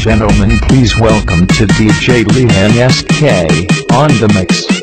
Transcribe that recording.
gentlemen please welcome to DJ Lee SK, on the mix.